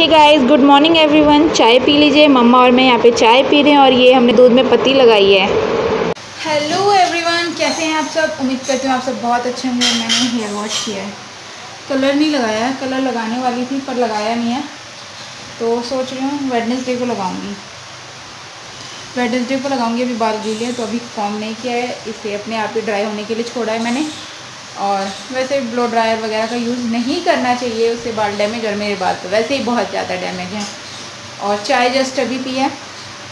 Okay guys good morning everyone चाय पी लीजिए। मम्मा और मैं यहाँ पे चाय पी रहे हैं और ये हमने दूध में पत्ती लगाई है। हेलो एवरीवन कैसे हैं आप सब? उम्मीद करती हूँ आप सब बहुत अच्छे होंगे। मैंने हेयर वॉश किया है। कलर नहीं लगाया है। कलर लगाने वाली थी, पर लगाया नहीं है। तो सोच रही हूँ वेडनेसडे को लगाऊँगी। वेडनेसडे को लगाऊँगी अभी बाल गीले तो अभी फॉर्म नहीं किया है। इसे अपने आप ही ड्राई होने के लिए छोड़ा है मैंने। और वैसे ब्लो ड्रायर वगैरह का यूज़ नहीं करना चाहिए, उससे बाल डैमेज और मेरे बाल तो वैसे ही बहुत ज़्यादा डैमेज हैं। और चाय जस्ट अभी पी है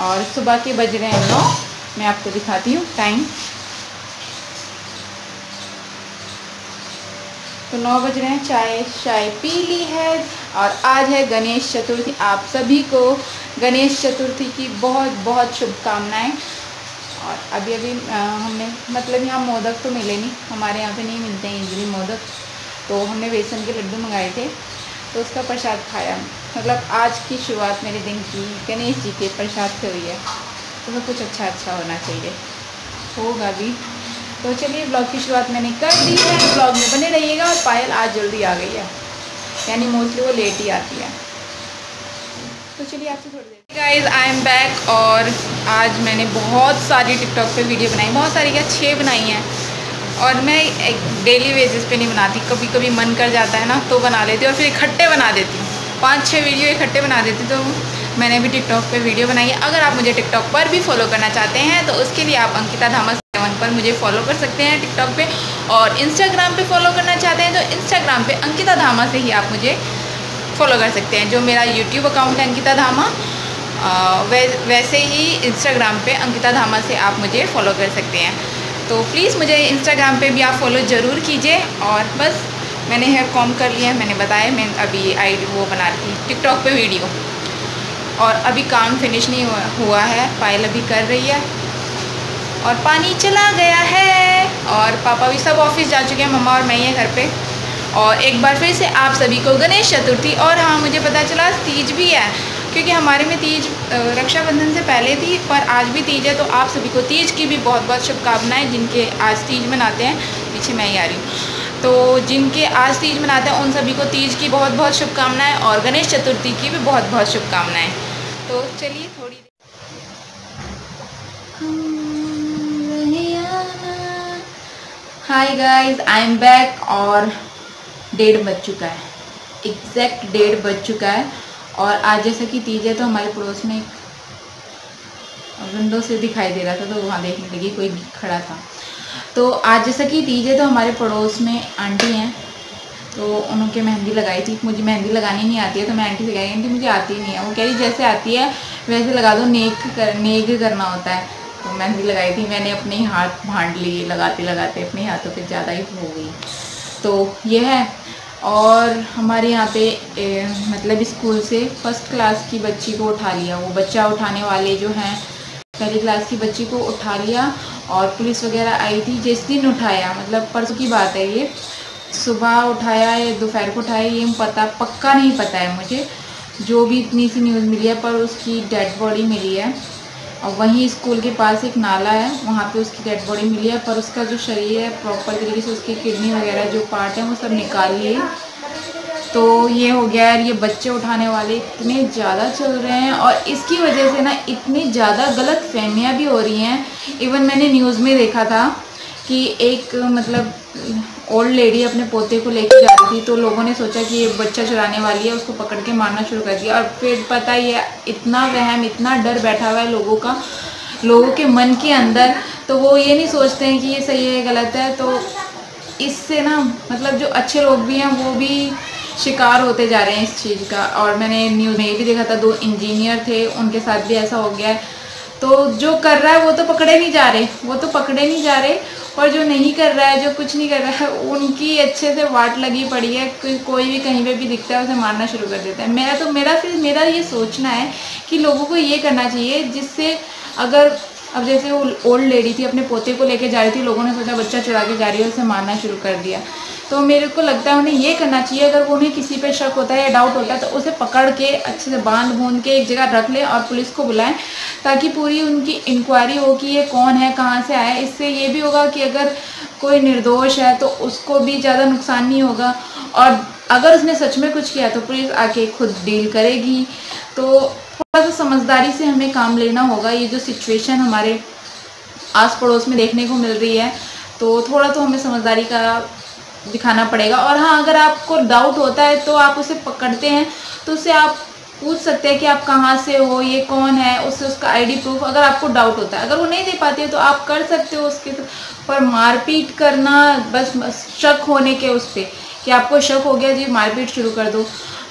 और सुबह के बज रहे हैं नौ। मैं आपको दिखाती हूँ टाइम तो नौ बज रहे हैं, चाय चाय पी ली है और आज है गणेश चतुर्थी। आप सभी को गणेश चतुर्थी की बहुत बहुत शुभकामनाएँ। और अभी अभी हमने मतलब यहाँ मोदक तो मिले नहीं। हमारे यहाँ पे नहीं मिलते हैं इजली मोदक। तो हमने बेसन के लड्डू मंगाए थे। तो उसका प्रसाद खाया। मतलब आज की शुरुआत मेरे दिन की गणेश जी के प्रसाद से हुई है तो सब कुछ अच्छा अच्छा होना चाहिए। होगा भी। तो चलिए ब्लॉग की शुरुआत मैंने कर दी है। ब्लॉग में बने रहिएगा और पायल आज जल्दी आ गई है। यानी मोस्टली वो लेट ही आती है। तो चलिए आपसे थोड़ी देर। गाइज़ आई एम बैक और आज मैंने बहुत सारी टिकटॉक पे वीडियो बनाई, बहुत सारी क्या छः बनाई हैं। और मैं डेली बेसिस पे नहीं बनाती कभी कभी मन कर जाता है ना तो बना लेती और फिर इकट्ठे बना देती हूँ। पाँच छः वीडियो इकट्ठे बना देती तो मैंने भी टिकटॉक पे वीडियो बनाई है। अगर आप मुझे टिकटॉक पर भी फॉलो करना चाहते हैं तो उसके लिए आप अंकिता धामा सेवन पर मुझे फॉलो कर सकते हैं टिकटॉक पे। और इंस्टाग्राम पे फॉलो करना चाहते हैं तो इंस्टाग्राम पे अंकिता धामा से ही आप मुझे फॉलो कर सकते हैं जो मेरा यूट्यूब अकाउंट है अंकिता धामा। वै, वैसे ही इंस्टाग्राम पे अंकिता धामा से आप मुझे फॉलो कर सकते हैं। तो प्लीज़ मुझे इंस्टाग्राम पे भी आप फॉलो ज़रूर कीजिए और बस मैंने हेयर कॉम कर लिया मैंने बताया मैं अभी आई वो बना रही टिकटॉक पे वीडियो और अभी काम फिनिश नहीं हुआ, है पायल अभी कर रही है। और पानी चला गया है और पापा भी सब ऑफ़िस जा चुके हैं मम्मा और मैं ही है घर पे। और एक बार फिर से आप सभी को गणेश चतुर्थी और हाँ मुझे पता चला तीज भी है, क्योंकि हमारे में तीज रक्षाबंधन से पहले थी, पर आज भी तीज है तो आप सभी को तीज की भी बहुत बहुत शुभकामनाएँ जिनके आज तीज मनाते हैं, पीछे मैं ही आ रही हूँ। तो जिनके आज तीज मनाते हैं, उन सभी को तीज की बहुत बहुत शुभकामनाएँ और गणेश चतुर्थी की भी बहुत बहुत शुभकामनाएँ। तो चलिए थोड़ी देर hi guys I am back और डेढ़ बज चुका है। एग्जैक्ट डेढ़ बज चुका है और आज जैसे कि तीज है तो हमारे पड़ोस में एक विंडो से दिखाई दे रहा था तो वहाँ देखने लगी, कोई खड़ा था। तो आज जैसा कि तीज है तो हमारे पड़ोस में आंटी हैं तो उनके मेहंदी लगाई थी। मुझे मेहंदी लगानी नहीं आती है तो मैं आंटी से कह रही थी मुझे आती नहीं है। वो कह रही, जैसे आती है, वैसे लगा दो, नेक कर, नेक करना होता है। तो मेहंदी लगाई थी। मैंने अपने हाथ भांड लिए लगाते लगाते अपने हाथों पे ज़्यादा ही हो गई। तो यह है और हमारे यहाँ पे ए, मतलब स्कूल से फ़र्स्ट क्लास की बच्ची को उठा लिया वो। बच्चा उठाने वाले जो हैं पहली क्लास की बच्ची को उठा लिया और पुलिस वगैरह आई थी जिस दिन उठाया मतलब परसों की बात है ये। सुबह उठाया या दोपहर को उठाया ये पता पक्का नहीं पता है मुझे। जो भी इतनी सी न्यूज़ मिली है पर उसकी डेड बॉडी मिली है। और वहीं स्कूल के पास एक नाला है, वहाँ पे उसकी डेड बॉडी मिली है, पर उसका जो शरीर है प्रॉपर तरीके से उसकी किडनी वगैरह जो पार्ट है, वो सब निकाल लिए। तो ये हो गया यार, ये बच्चे उठाने वाले इतने ज़्यादा चल रहे हैं और इसकी वजह से ना इतनी ज़्यादा गलत फहमियाँ भी हो रही हैं। इवन मैंने न्यूज़ में देखा था कि एक मतलब ओल्ड लेडी अपने पोते को लेकर जा रही थी तो लोगों ने सोचा कि ये बच्चा चुराने वाली है, उसको पकड़ के मारना शुरू कर दिया। और फिर पता ही है, इतना वहम, इतना डर बैठा हुआ है लोगों का, लोगों के मन के अंदर तो वो ये नहीं सोचते हैं कि ये सही है गलत है। तो इससे ना मतलब जो अच्छे लोग भी हैं, वो भी शिकार होते जा रहे हैं इस चीज़ का। और मैंने न्यूज़ में भी देखा था, दो इंजीनियर थे, उनके साथ भी ऐसा हो गया है। तो जो कर रहा है, वो तो पकड़े नहीं जा रहे, वो तो पकड़े नहीं जा रहे। और जो नहीं कर रहा है, जो कुछ नहीं कर रहा है, उनकी अच्छे से वाट लगी पड़ी है, कोई कोई भी कहीं पे भी दिखता है, उसे मारना शुरू कर देता है। मेरा तो मेरा फिर, मेरा ये सोचना है कि लोगों को ये करना चाहिए, जिससे अगर, अब जैसे वो ओल्ड लेडी थी, अपने पोते को लेके जा रही थी, लोगों ने सोचा बच्चा चुरा के जा रही है, उसे मारना शुरू कर दिया। तो मेरे को लगता है उन्हें ये करना चाहिए, अगर उन्हें किसी पे शक होता है या डाउट होता है तो उसे पकड़ के अच्छे से बाँध बूंद के एक जगह रख लें और पुलिस को बुलाएँ, ताकि पूरी उनकी इंक्वायरी हो कि ये कौन है, कहाँ से आया इससे ये भी होगा कि अगर कोई निर्दोष है तो उसको भी ज़्यादा नुकसान नहीं होगा। और अगर उसने सच में कुछ किया तो पुलिस आके खुद डील करेगी। तो थोड़ा सा समझदारी से हमें काम लेना होगा। ये जो सिचुएशन हमारे आस पड़ोस में देखने को मिल रही है तो थोड़ा तो हमें समझदारी का दिखाना पड़ेगा। और हाँ अगर आपको डाउट होता है तो आप उसे पकड़ते हैं। तो उसे आप पूछ सकते हैं कि आप कहाँ से हो, ये कौन है उससे उसका आईडी प्रूफ अगर आपको डाउट होता है। अगर वो नहीं दे पाती है तो आप कर सकते हो उसके पर मारपीट करना बस शक होने के उस पर कि आपको शक हो गया, जी मारपीट शुरू कर दो।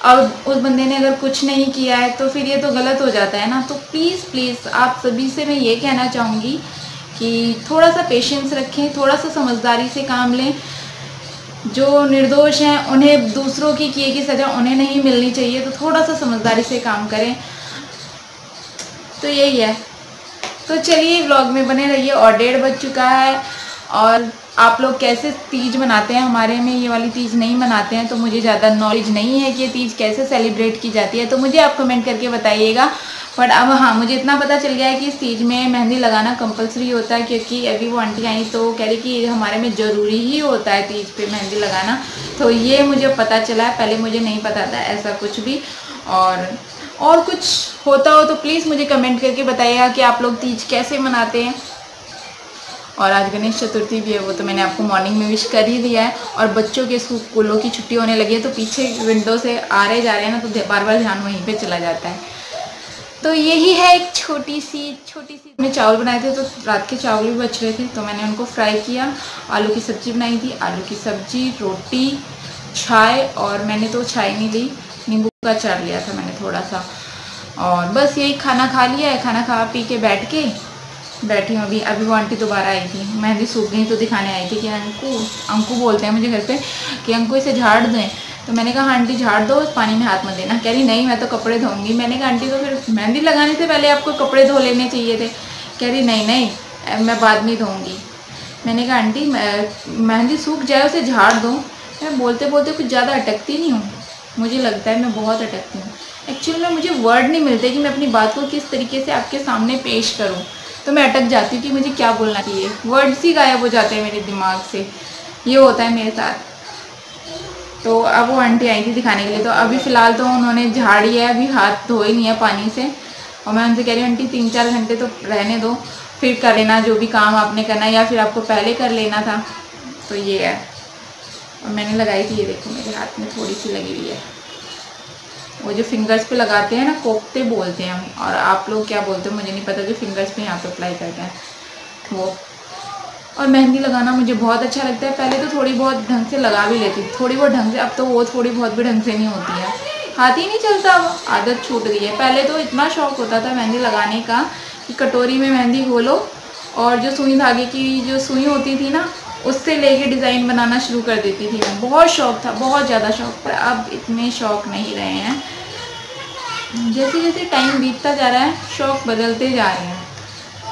और उस बंदे ने अगर कुछ नहीं किया है तो फिर ये तो गलत हो जाता है ना। तो प्लीज़ प्लीज़ आप सभी से मैं ये कहना चाहूँगी कि थोड़ा सा पेशेंस रखें, थोड़ा सा समझदारी से काम लें। जो निर्दोष हैं, उन्हें दूसरों की किए की सज़ा उन्हें नहीं मिलनी चाहिए तो थोड़ा सा समझदारी से काम करें। तो यही है। तो चलिए व्लॉग में बने रहिए, और डेढ़ बज चुका है, और आप लोग कैसे तीज मनाते हैं? हमारे में ये वाली तीज नहीं मनाते हैं तो मुझे ज़्यादा नॉलेज नहीं है कि ये तीज कैसे सेलिब्रेट की जाती है तो मुझे आप कमेंट करके बताइएगा। बट अब हाँ मुझे इतना पता चल गया है कि इस तीज में मेहंदी लगाना कंपलसरी होता है क्योंकि अभी वो आंटी आई तो कह रही कि हमारे में ज़रूरी ही होता है तीज पे मेहंदी लगाना। तो ये मुझे पता चला है, पहले मुझे नहीं पता था ऐसा कुछ भी। और और कुछ होता हो तो प्लीज़ मुझे कमेंट करके बताइएगा कि आप लोग तीज कैसे मनाते हैं। और आज गणेश चतुर्थी भी है, वो तो मैंने आपको मॉर्निंग में विश कर ही दिया है। और बच्चों के स्कूलों की छुट्टी होने लगी है तो पीछे विंडो से आ रहे, जा रहे हैं ना तो बार बार ध्यान वहीं पे चला जाता है। तो यही है एक छोटी सी छोटी सी। मैंने चावल बनाए थे तो रात के चावल भी बच रहे थे तो मैंने उनको फ्राई किया। आलू की सब्ज़ी बनाई थी, आलू की सब्ज़ी, रोटी, चाय, और मैंने तो चाय नहीं ली, नींबू का चार लिया था मैंने थोड़ा सा। और बस यही खाना खा लिया है, खाना खा पी के बैठ के। बैठी हूँ अभी अभी वो आंटी दोबारा आई थी। मेहंदी सूख गई तो दिखाने आई थी कि अंकू अंकू बोलते हैं मुझे घर पे कि अंकू इसे झाड़ दें। तो मैंने कहा, आंटी, झाड़ दो, पानी में हाथ मत देना। कह रही, नहीं, मैं तो कपड़े धोऊँगी। मैंने कहा, आंटी तो फिर मेहंदी लगाने से पहले आपको कपड़े धो लेने चाहिए थे। कह रही, नहीं नहीं मैं बाद में धोऊँगी। मैंने कहा, आंटी मेहंदी सूख जाए, उसे झाड़ दूँ। मैं बोलते बोलते कुछ ज़्यादा अटकती नहीं हूँ। मुझे लगता है मैं बहुत अटकती हूँ। एक्चुअली में मुझे वर्ड नहीं मिलते कि मैं अपनी बात को किस तरीके से आपके सामने पेश करूँ। तो मैं अटक जाती हूँ कि मुझे क्या बोलना चाहिए। वर्ड्स ही गायब हो जाते हैं मेरे दिमाग से। ये होता है मेरे साथ। तो अब वो आंटी आई थी दिखाने के लिए तो अभी फ़िलहाल तो उन्होंने झाड़ी है, अभी हाथ धो ही नहीं है पानी से। और मैं उनसे कह रही हूँ, आंटी तीन चार घंटे तो रहने दो, फिर कर लेना जो भी काम आपने करना है, या फिर आपको पहले कर लेना था। तो ये है। और मैंने लगाई थी, ये देखो, मेरे हाथ में थोड़ी सी लगी हुई है। वो जो फिंगर्स पे लगाते हैं ना, कोफ्ते बोलते हैं हम, और आप लोग क्या बोलते हैं, मुझे नहीं पता, जो फिंगर्स पे यहाँ पे अप्लाई करते हैं। वो और मेहंदी लगाना मुझे बहुत अच्छा लगता है। पहले तो थोड़ी बहुत ढंग से लगा भी लेती थोड़ी बहुत ढंग से, अब तो वो थोड़ी बहुत भी ढंग से नहीं होती है। हाथ ही नहीं चलता अब आदत छूट गई है। पहले तो इतना शौक होता था मेहंदी लगाने का कि कटोरी में मेहंदी घोलो और जो सुई धागे की जो सुई होती थी ना, उससे लेके डिज़ाइन बनाना शुरू कर देती थी मैं। बहुत शौक था, बहुत ज़्यादा शौक, पर अब इतने शौक नहीं रहे हैं। जैसे जैसे टाइम बीतता जा रहा है, शौक बदलते जा रहे हैं।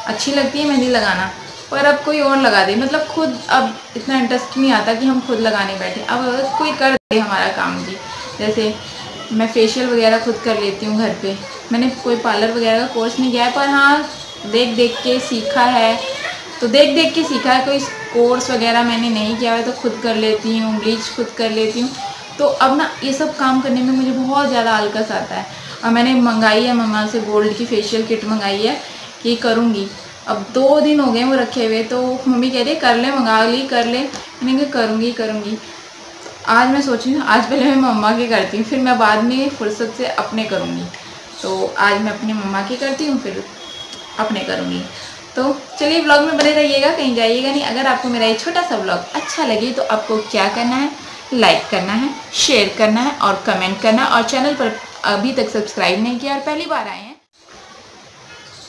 अच्छी लगती है मेहंदी लगाना। पर अब कोई और लगा दे। मतलब खुद अब इतना इंटरेस्ट नहीं आता कि हम खुद लगाने बैठे। अब कोई कर दे हमारा काम जी जैसे मैं फेशियल वगैरह खुद कर लेती हूँ घर पे। मैंने कोई पार्लर वगैरह का कोर्स नहीं किया है, पर हाँ देख देख के सीखा है। तो देख देख के सीखा है, कोई कोर्स वगैरह मैंने नहीं किया है तो खुद कर लेती हूँ ब्लीच खुद कर लेती हूँ। तो अब ना ये सब काम करने में मुझे बहुत ज़्यादा आलकस आता है। और मैंने मंगाई है, मम्मा से गोल्ड की फेशियल किट मंगाई है कि करूँगी। अब दो दिन हो गए वो रखे हुए तो मम्मी कह रही कर ले, मंगा ली, कर ले। मैंने कहा, करूँगी करूँगी। आज मैं सोच आज पहले मैं मम्मा की करती हूँ, फिर मैं बाद में फुर्सत से अपने करूँगी। तो आज मैं अपनी मम्मा की करती हूँ, फिर अपने करूँगी। तो चलिए ब्लॉग में बने रहिएगा, कहीं जाइएगा नहीं। अगर आपको मेरा ये छोटा सा ब्लॉग अच्छा लगे तो आपको क्या करना है? लाइक करना है शेयर करना है, और कमेंट करना है। और चैनल पर अभी तक सब्सक्राइब नहीं किया और पहली बार आए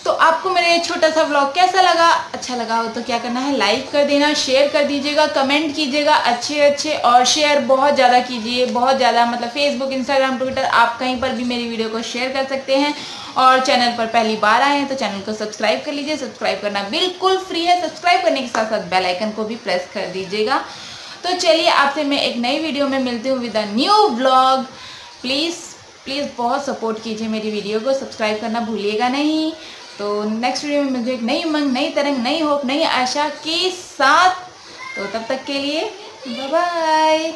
तो आपको मेरा ये छोटा सा ब्लॉग कैसा लगा? अच्छा लगा हो तो क्या करना है? लाइक कर देना शेयर कर दीजिएगा कमेंट कीजिएगा अच्छे अच्छे और शेयर बहुत ज़्यादा कीजिए, बहुत ज़्यादा मतलब फेसबुक इंस्टाग्राम ट्विटर आप कहीं पर भी मेरी वीडियो को शेयर कर सकते हैं। और चैनल पर पहली बार आए हैं तो चैनल को सब्सक्राइब कर लीजिए सब्सक्राइब करना बिल्कुल फ्री है। सब्सक्राइब करने के साथ साथ बेलाइकन को भी प्रेस कर दीजिएगा। तो चलिए आपसे मैं एक नई वीडियो में मिलती हूँ with a new blog please please बहुत सपोर्ट कीजिए मेरी वीडियो को। सब्सक्राइब करना भूलिएगा नहीं। तो नेक्स्ट वीडियो में मुझे एक नई उमंग, नई तरंग, नई होप नई आशा के साथ। तो तब तक के लिए बाय